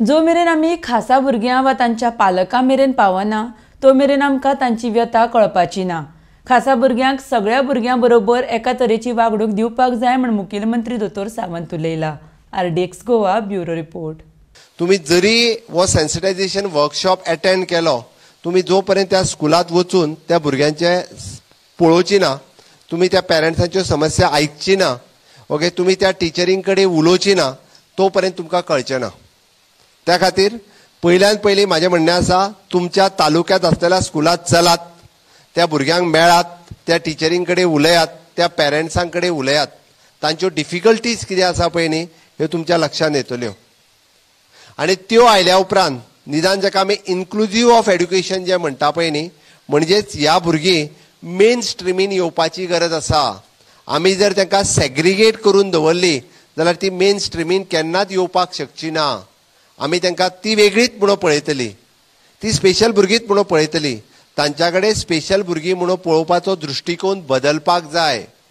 जो मेरेन आमी खासा भुरग्यां वा तांच्या पालकां मेरेन पावना तो मेरेन आमकां तांची व्यथा कळपाची ना. खासा भुरग्यांक सगळ्या भुरग्यां बरोबर एका तरेची वागणूक दिवपाक जाय म्हण मुखेलमंत्री दोतोर Sawant उलयला. RDX Goa bureau report. तुम्ही जरी हो सेन्सिटायझेशन वर्कशॉप अटेंड केलो तुम्ही जो पर्यंत त्या स्कुलात वचून त्या भुरग्यांचे पळोवची ना तुम्ही त्या पेरंट्सांच्यो समस्या आयकची ना ओके तुम्ही त्या टिचरीं कडेन उलोवची ना तो पर्यंत तुमकां कळचें ना त्या खातीर पयल्यान पयलीं म्हाजें म्हणणें आसा तुमच्या तालुक्यांत आसलेल्या स्कुलात चलात त्या भुरग्यांक मेळात त्या टिचरीं कडेन उलयात त्या पेरंट्सां कडेन उलयात. तांच्यो डिफिकल्टीज कितें आसा पळय न्ही ह्यो तुमच्या लक्षांत येतल्यो. आनी त्यो आयल्या उपरांत निदान जाका आमी इन्क्लुजीव ऑफ एड्युकेशन जें म्हणटा पळय न्ही म्हणजेच ह्या भुरगीं मेन स्ट्रिमीन येवपाची गरज आसा. आमी जर तांकां सेग्रिगेट करून दवरली जाल्यार ती मेन स्ट्रिमीन केन्नाच येवपाक शकची ना. आमी तांकां ती वेगळीच म्हणून पळयतली ती स्पेशल भुरगींच म्हणून पळयतली तांच्या कडेन स्पेशल भुरगीं म्हणून पळोवपाचो दृश्टीकोन बदलपाक जाय.